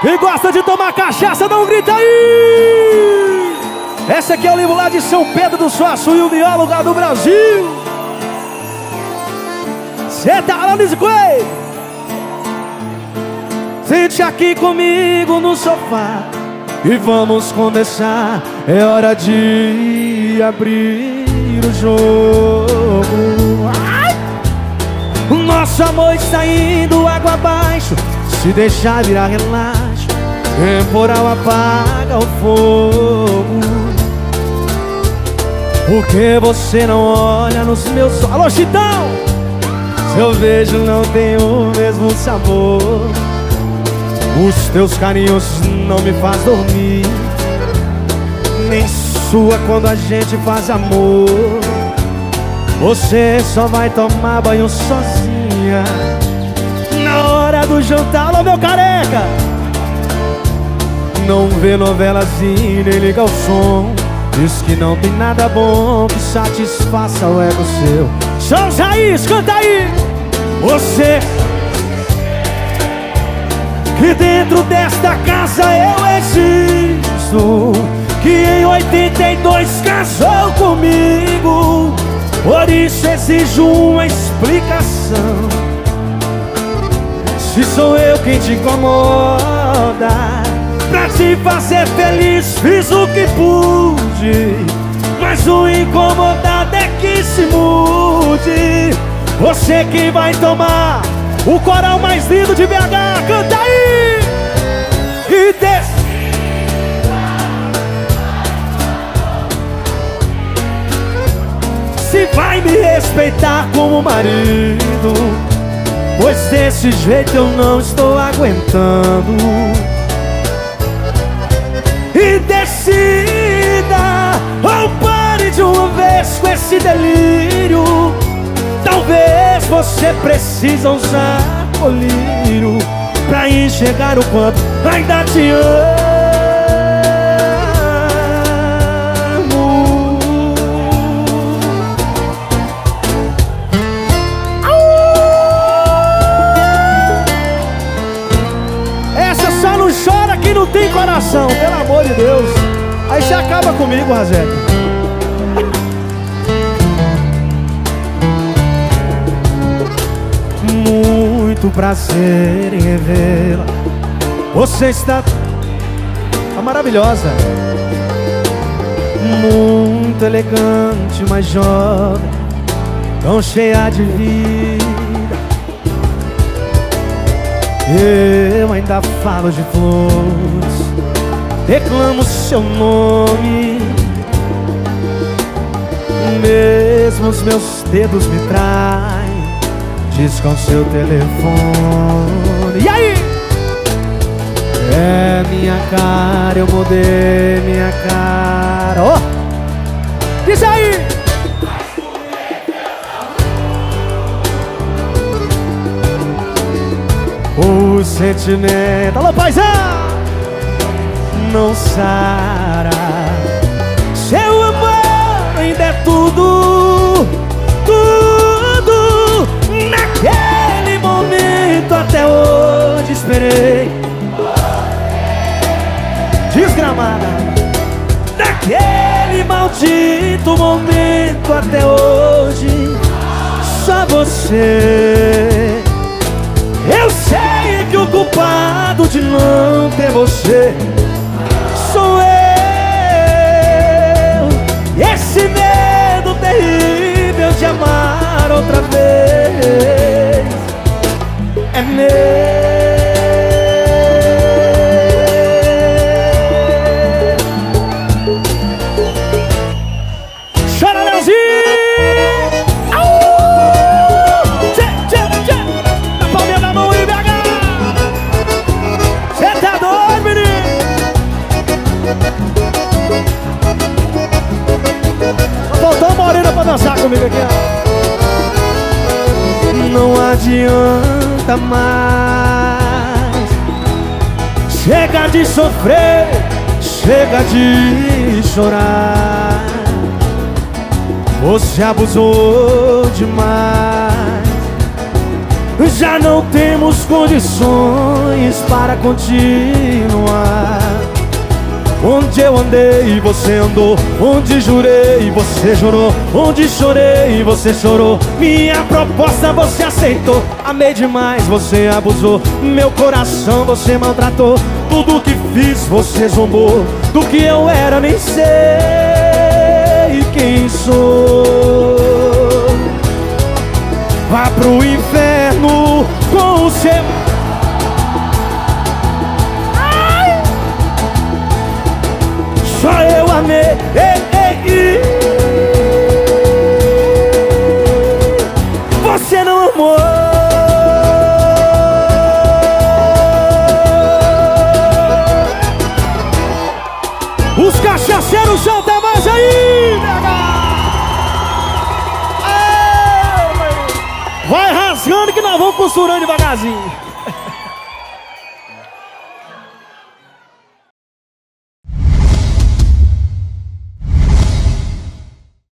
Quem gosta de tomar cachaça, não grita aí! Essa aqui é o livro lá de São Pedro do Suaçu, o melhor lugar do Brasil. Cê tá lá nesse Sente aqui comigo no sofá e vamos conversar. É hora de abrir o jogo. O nosso amor está indo água abaixo. Se deixar virar relaxo, temporal apaga o fogo. Por que você não olha nos meus olhos? Alô, Chitão! Seu beijo não tem o mesmo sabor. Os teus carinhos não me faz dormir. Nem sua quando a gente faz amor. Você só vai tomar banho sozinha Na hora do jantar, ô meu careca Não vê novelazinha nem liga o som. Diz que não tem nada bom que satisfaça o ego seu. São Jair, canta aí! Você Que dentro desta casa eu existo Que em 82 casou comigo. Por isso exijo uma explicação. Se sou eu quem te incomoda te fazer feliz fiz o que pude. Mas o incomodado é que se mude. Você que vai tomar o coral mais lindo de BH Canta aí! E desce. Se vai me respeitar como marido Pois desse jeito eu não estou aguentando E decida Ou pare de uma vez com esse delírio. Talvez você precisa usar colírio Pra enxergar o quanto ainda te amo tem coração, pelo amor de Deus. Aí você acaba comigo, Razek. Muito prazer em revê-la. Você está tá maravilhosa. Muito elegante, mas jovem. Tão cheia de vida. Eu ainda falo de flores Reclamo seu nome Mesmo os meus dedos me traem Diz com seu telefone E aí? É minha cara, eu mudei minha cara oh! Diz aí! O sentimento, alô paizão, não sara. Seu amor ainda é tudo, tudo. Naquele momento até hoje esperei. Desgramada. Naquele maldito momento até hoje, só você. Eu sei o culpado de não ter você sou eu. Esse medo terrível de amar outra vez é meu. Comigo aqui, ó. Não adianta mais. Chega de sofrer Chega de chorar. Você abusou demais. Já não temos condições para continuar Onde eu andei, você andou. Onde jurei, você jurou. Onde chorei, você chorou. Minha proposta você aceitou. Amei demais, você abusou. Meu coração você maltratou. Tudo que fiz você zombou. Do que eu era nem sei quem sou. Vá pro inferno com o seu rasgando que nós vamos costurando devagarzinho